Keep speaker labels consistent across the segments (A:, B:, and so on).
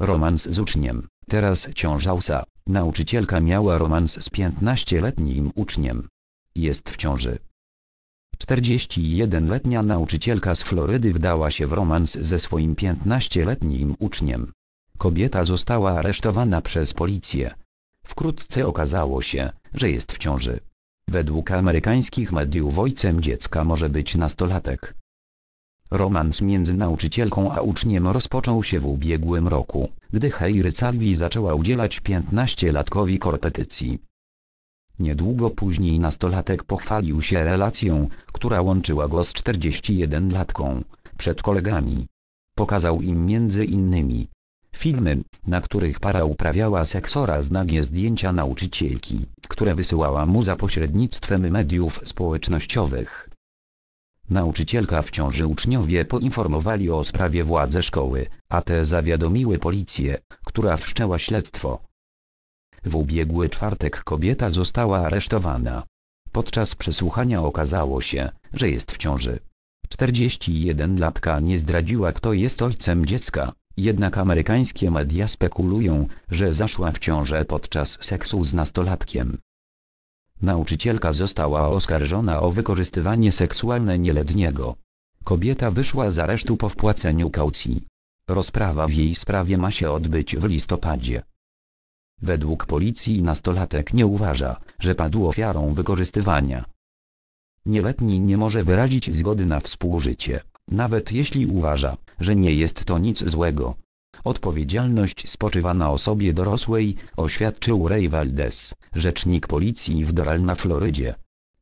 A: Romans z uczniem, teraz ciążausa. Nauczycielka miała romans z 15-letnim uczniem. Jest w ciąży. 41-letnia nauczycielka z Florydy wdała się w romans ze swoim 15-letnim uczniem. Kobieta została aresztowana przez policję. Wkrótce okazało się, że jest w ciąży. Według amerykańskich mediów ojcem dziecka może być nastolatek. Romans między nauczycielką a uczniem rozpoczął się w ubiegłym roku, gdy Heiry Calvi zaczęła udzielać 15-latkowi korepetycji. Niedługo później nastolatek pochwalił się relacją, która łączyła go z 41-latką, przed kolegami. Pokazał im między innymi filmy, na których para uprawiała seks oraz nagie zdjęcia nauczycielki, które wysyłała mu za pośrednictwem mediów społecznościowych. Nauczycielka w ciąży uczniowie poinformowali o sprawie władze szkoły, a te zawiadomiły policję, która wszczęła śledztwo. W ubiegły czwartek kobieta została aresztowana. Podczas przesłuchania okazało się, że jest w ciąży. 41-latka nie zdradziła kto jest ojcem dziecka, jednak amerykańskie media spekulują, że zaszła w ciążę podczas seksu z nastolatkiem. Nauczycielka została oskarżona o wykorzystywanie seksualne nieletniego. Kobieta wyszła z aresztu po wpłaceniu kaucji. Rozprawa w jej sprawie ma się odbyć w listopadzie. Według policji nastolatek nie uważa, że padł ofiarą wykorzystywania. Nieletni nie może wyrazić zgody na współżycie, nawet jeśli uważa, że nie jest to nic złego. Odpowiedzialność spoczywa na osobie dorosłej, oświadczył Ray Valdez, rzecznik policji w Doral na Florydzie.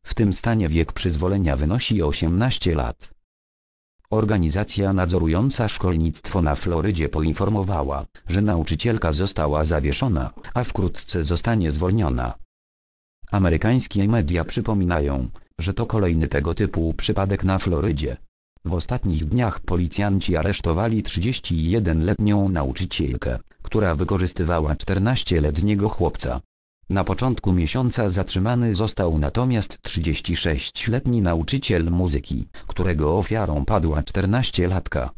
A: W tym stanie wiek przyzwolenia wynosi 18 lat. Organizacja nadzorująca szkolnictwo na Florydzie poinformowała, że nauczycielka została zawieszona, a wkrótce zostanie zwolniona. Amerykańskie media przypominają, że to kolejny tego typu przypadek na Florydzie. W ostatnich dniach policjanci aresztowali 31-letnią nauczycielkę, która wykorzystywała 14-letniego chłopca. Na początku miesiąca zatrzymany został natomiast 36-letni nauczyciel muzyki, którego ofiarą padła 14-latka.